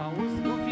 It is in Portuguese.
Aos no